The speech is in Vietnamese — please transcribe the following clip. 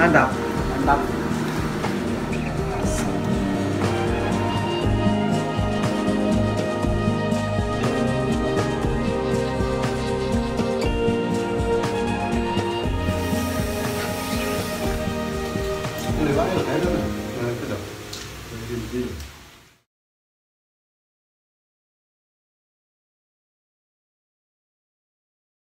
mantap mantap Ini banyak, ada. Nah, itu dah.